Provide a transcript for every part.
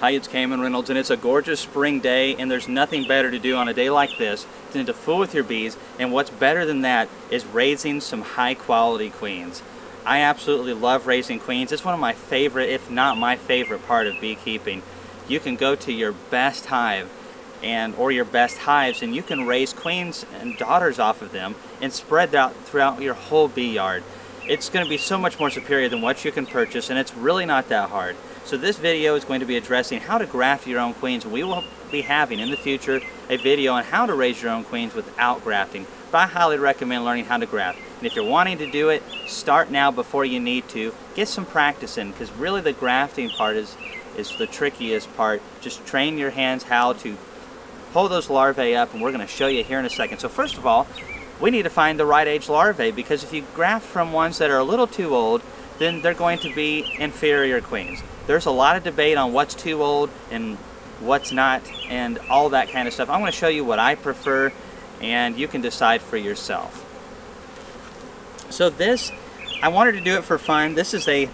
Hi, it's Kamon Reynolds, and it's a gorgeous spring day, and there's nothing better to do on a day like this than to fool with your bees, and what's better than that is raising some high-quality queens. I absolutely love raising queens. It's one of my favorite, if not my favorite part of beekeeping. You can go to your best hive and or your best hives and you can raise queens and daughters off of them and spread that throughout your whole bee yard. It's going to be so much more superior than what you can purchase and it's really not that hard. So this video is going to be addressing how to graft your own queens. We will be having in the future a video on how to raise your own queens without grafting. But I highly recommend learning how to graft. And if you're wanting to do it, start now before you need to. Get some practice in because really the grafting part is, is the trickiest part. Just train your hands how to pull those larvae up and we're going to show you here in a second. So first of all, we need to find the right age larvae because if you graft from ones that are a little too old, then they're going to be inferior queens. There's a lot of debate on what's too old and what's not and all that kind of stuff. I'm going to show you what I prefer and you can decide for yourself. So this, I wanted to do it for fun. This is a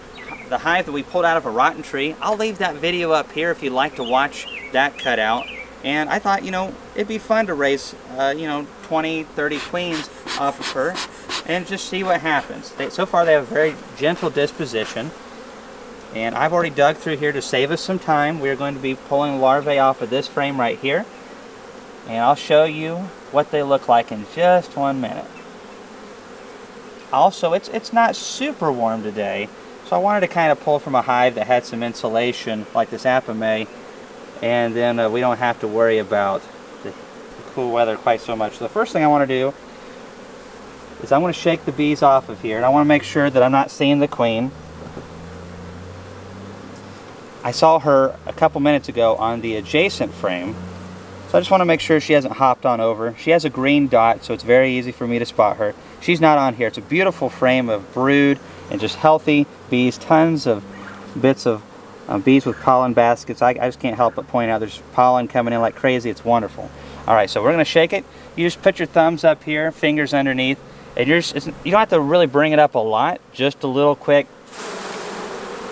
the hive that we pulled out of a rotten tree. I'll leave that video up here if you'd like to watch that cut out. And I thought, you know, it'd be fun to raise, uh, you know, 20, 30 queens off of her and just see what happens. They, so far they have a very gentle disposition. And I've already dug through here to save us some time. We're going to be pulling larvae off of this frame right here. And I'll show you what they look like in just one minute. Also, it's, it's not super warm today, so I wanted to kind of pull from a hive that had some insulation, like this Apimaye, and then uh, we don't have to worry about the, the cool weather quite so much. So the first thing I want to do is I want to shake the bees off of here, and I want to make sure that I'm not seeing the queen. I saw her a couple minutes ago on the adjacent frame, so I just want to make sure she hasn't hopped on over. She has a green dot, so it's very easy for me to spot her. She's not on here. It's a beautiful frame of brood and just healthy bees, tons of bits of um, bees with pollen baskets. I, I, just can't help but point out there's pollen coming in like crazy. It's wonderful. All right, so we're going to shake it. You just put your thumbs up here, fingers underneath, and you're just, you don't have to really bring it up a lot, just a little quick,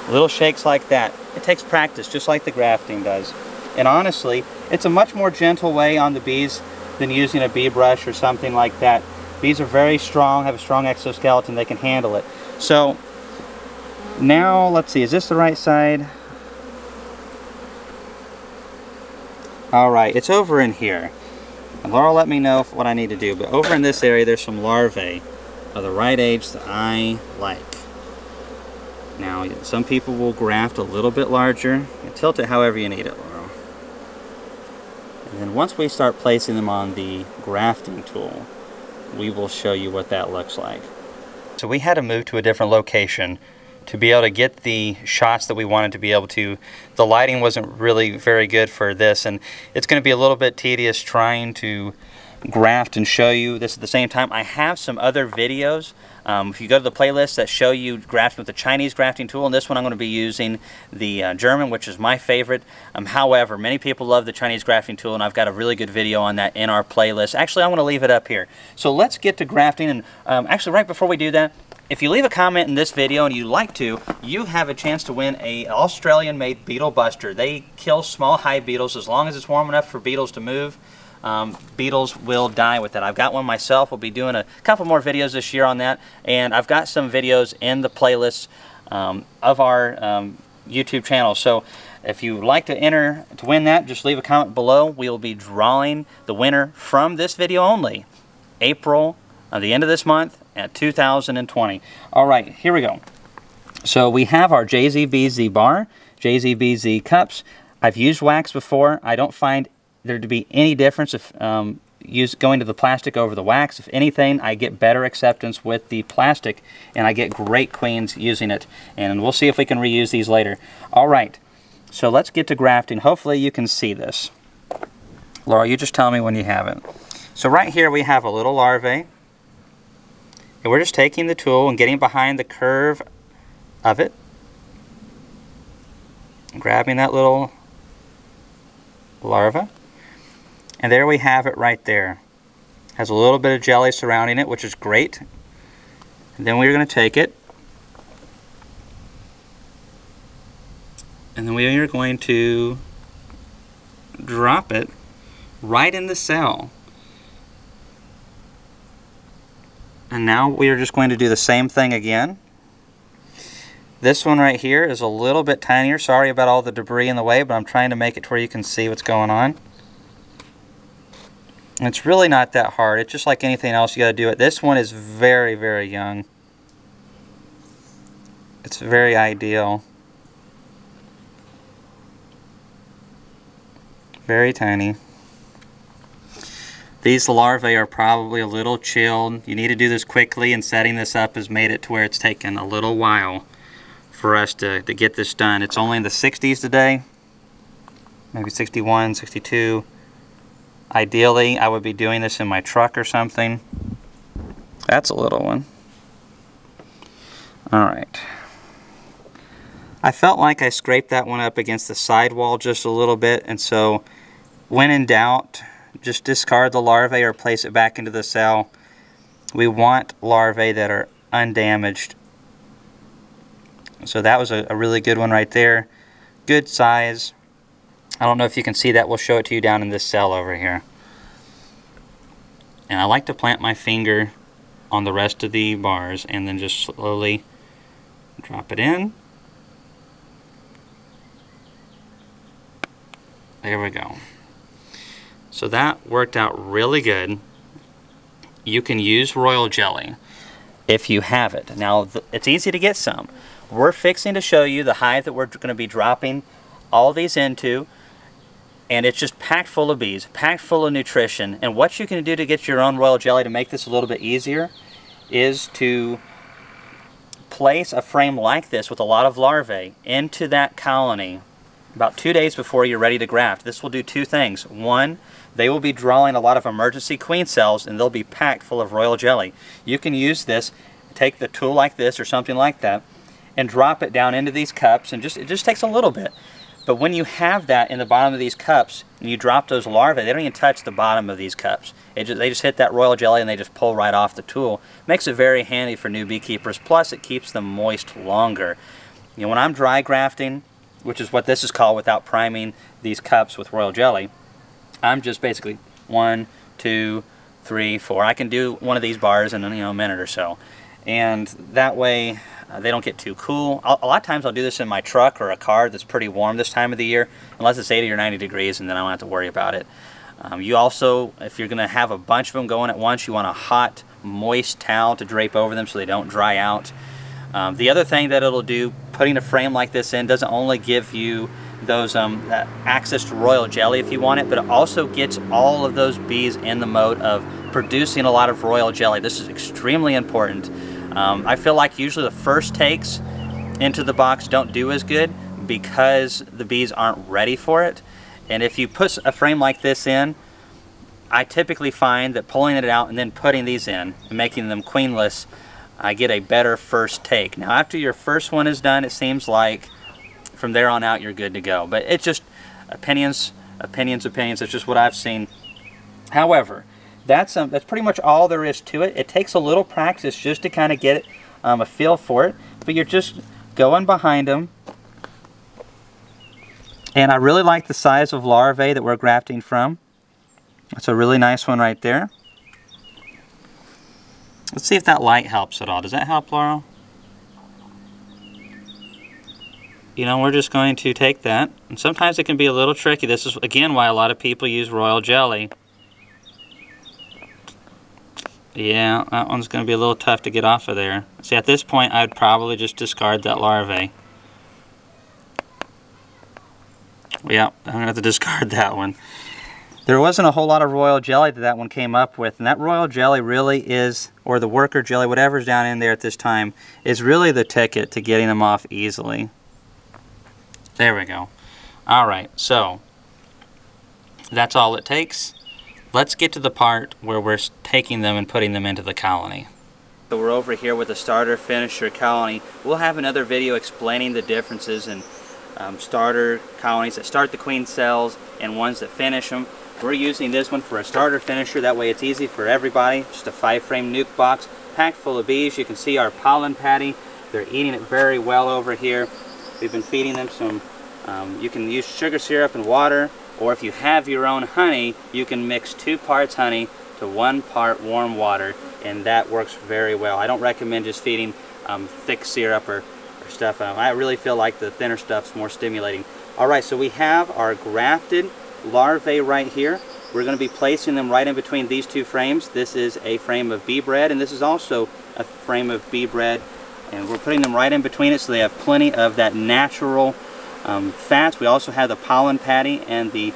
little shakes like that. It takes practice, just like the grafting does. And honestly, it's a much more gentle way on the bees than using a bee brush or something like that. Bees are very strong, have a strong exoskeleton, they can handle it. So now, let's see, is this the right side? Alright, it's over in here. And Laurel let me know what I need to do, but over in this area there's some larvae of the right age that I like. Now, some people will graft a little bit larger. tilt it however you need it, Laurel. And then once we start placing them on the grafting tool, we will show you what that looks like. So we had to move to a different location to be able to get the shots that we wanted to be able to. The lighting wasn't really very good for this and it's going to be a little bit tedious trying to graft and show you this at the same time. I have some other videos. Um, if you go to the playlist that show you grafting with the Chinese grafting tool, and this one I'm going to be using the uh, German, which is my favorite. Um, however, many people love the Chinese grafting tool, and I've got a really good video on that in our playlist. Actually, I want to leave it up here. So let's get to grafting, and um, actually right before we do that, if you leave a comment in this video and you'd like to, you have a chance to win a Australian-made beetle buster. They kill small hive beetles as long as it's warm enough for beetles to move. Um, beetles will die with it. I've got one myself. We'll be doing a couple more videos this year on that. And I've got some videos in the playlist um, of our um, YouTube channel. So if you'd like to enter to win that, just leave a comment below. We will be drawing the winner from this video only. April, at the end of this month, at 2020. All right, here we go. So we have our JZBZ bar, JZBZ cups. I've used wax before. I don't find there to be any difference if um, use going to the plastic over the wax. If anything, I get better acceptance with the plastic and I get great queens using it. And we'll see if we can reuse these later. All right, so let's get to grafting. Hopefully you can see this. Laurel, you just tell me when you have it. So right here we have a little larvae. And we're just taking the tool and getting behind the curve of it. Grabbing that little larva. And there we have it right there. Has a little bit of jelly surrounding it, which is great. And then we're going to take it And then we are going to drop it right in the cell. And now we are just going to do the same thing again. This one right here is a little bit tinier. Sorry about all the debris in the way, but I'm trying to make it to where you can see what's going on. It's really not that hard. It's just like anything else, you got to do it. This one is very, very young. It's very ideal. Very tiny. These larvae are probably a little chilled. You need to do this quickly and setting this up has made it to where it's taken a little while for us to, to get this done. It's only in the 60s today, maybe 61, 62. Ideally, I would be doing this in my truck or something. That's a little one. All right. I felt like I scraped that one up against the sidewall just a little bit, and so when in doubt, just discard the larvae or place it back into the cell. We want larvae that are undamaged. So that was a, a really good one right there. Good size. I don't know if you can see that. We'll show it to you down in this cell over here. And I like to plant my finger on the rest of the bars and then just slowly drop it in. There we go. So that worked out really good. You can use royal jelly if you have it. Now, it's easy to get some. We're fixing to show you the hive that we're going to be dropping all these into and it's just packed full of bees, packed full of nutrition. And what you can do to get your own royal jelly to make this a little bit easier is to place a frame like this with a lot of larvae into that colony about two days before you're ready to graft. This will do two things. One, they will be drawing a lot of emergency queen cells and they'll be packed full of royal jelly. You can use this, take the tool like this or something like that, and drop it down into these cups and just it just takes a little bit. But when you have that in the bottom of these cups, and you drop those larvae, they don't even touch the bottom of these cups. Just, they just hit that royal jelly and they just pull right off the tool. Makes it very handy for new beekeepers. Plus, it keeps them moist longer. You know, when I'm dry grafting, which is what this is called without priming these cups with royal jelly, I'm just basically one, two, three, four. I can do one of these bars in you know, a minute or so. And that way, uh, they don't get too cool. I'll, a lot of times I'll do this in my truck or a car that's pretty warm this time of the year, unless it's 80 or 90 degrees, and then I don't have to worry about it. Um, you also, if you're going to have a bunch of them going at once, you want a hot, moist towel to drape over them so they don't dry out. Um, the other thing that it'll do, putting a frame like this in, doesn't only give you those um, access to royal jelly if you want it, but it also gets all of those bees in the mode of producing a lot of royal jelly. This is extremely important. Um, I feel like usually the first takes into the box don't do as good because the bees aren't ready for it. And if you put a frame like this in, I typically find that pulling it out and then putting these in and making them queenless, I get a better first take. Now after your first one is done, it seems like from there on out you're good to go. But it's just opinions, opinions, opinions. It's just what I've seen. However, that's um, that's pretty much all there is to it. It takes a little practice just to kind of get um, a feel for it, but you're just going behind them. And I really like the size of larvae that we're grafting from. That's a really nice one right there. Let's see if that light helps at all. Does that help, Laurel? You know, we're just going to take that. And sometimes it can be a little tricky. This is, again, why a lot of people use royal jelly. Yeah, that one's going to be a little tough to get off of there. See, at this point, I'd probably just discard that larvae. Yeah, I'm going to have to discard that one. There wasn't a whole lot of royal jelly that that one came up with, and that royal jelly really is, or the worker jelly, whatever's down in there at this time, is really the ticket to getting them off easily. There we go. Alright, so that's all it takes. Let's get to the part where we're taking them and putting them into the colony. So we're over here with the starter finisher colony. We'll have another video explaining the differences in um, starter colonies that start the queen cells and ones that finish them. We're using this one for a starter finisher, that way it's easy for everybody. Just a five frame nuc box packed full of bees. You can see our pollen patty. They're eating it very well over here. We've been feeding them some Um, you can use sugar syrup and water, or if you have your own honey, you can mix two parts honey to one part warm water, and that works very well. I don't recommend just feeding um, thick syrup or, or stuff. Um, I really feel like the thinner stuff's more stimulating. All right, so we have our grafted larvae right here. We're going to be placing them right in between these two frames. This is a frame of bee bread, and this is also a frame of bee bread. And we're putting them right in between it so they have plenty of that natural um, fats. We also have the pollen patty and the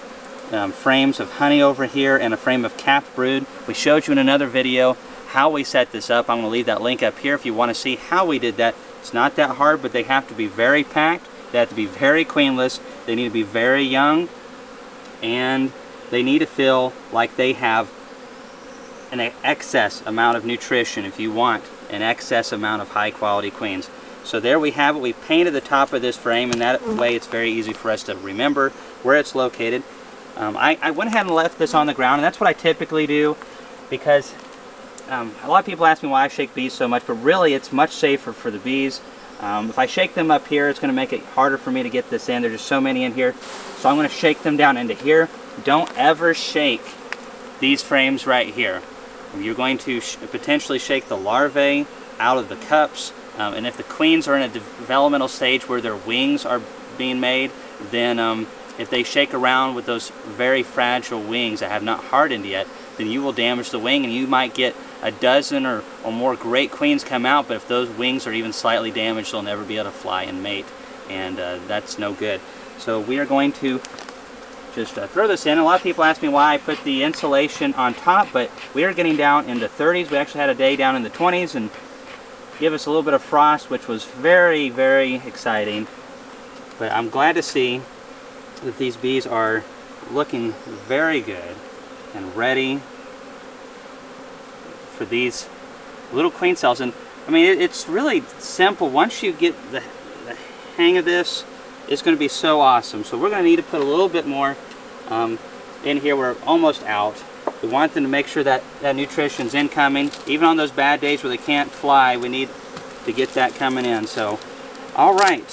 um, frames of honey over here and a frame of capped brood. We showed you in another video how we set this up. I'm going to leave that link up here if you want to see how we did that. It's not that hard, but they have to be very packed. They have to be very queenless. They need to be very young. And they need to feel like they have an excess amount of nutrition if you want an excess amount of high quality queens. So there we have it. We've painted the top of this frame and that way it's very easy for us to remember where it's located. Um, I, I, went ahead and left this on the ground and that's what I typically do because um, a lot of people ask me why I shake bees so much but really it's much safer for the bees. Um, if I shake them up here it's going to make it harder for me to get this in. There's just so many in here. So I'm going to shake them down into here don't ever shake these frames right here. You're going to sh potentially shake the larvae out of the cups, um, and if the queens are in a developmental stage where their wings are being made, then um, if they shake around with those very fragile wings that have not hardened yet, then you will damage the wing and you might get a dozen or, or more great queens come out, but if those wings are even slightly damaged, they'll never be able to fly and mate, and uh, that's no good. So we are going to just uh, throw this in. A lot of people ask me why I put the insulation on top, but we are getting down into 30s. We actually had a day down in the 20s and give us a little bit of frost, which was very, very exciting. But I'm glad to see that these bees are looking very good and ready for these little queen cells. And I mean, it, it's really simple. Once you get the, the hang of this, it's going to be so awesome. So we're going to need to put a little bit more um, in here. We're almost out. We want them to make sure that that nutrition's incoming. Even on those bad days where they can't fly, we need to get that coming in. So, all right.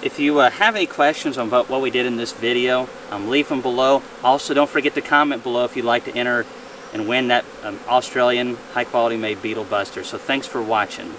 If you uh, have any questions on what we did in this video, um, leave them below. Also, don't forget to comment below if you'd like to enter and win that um, Australian high quality made beetle buster. So thanks for watching.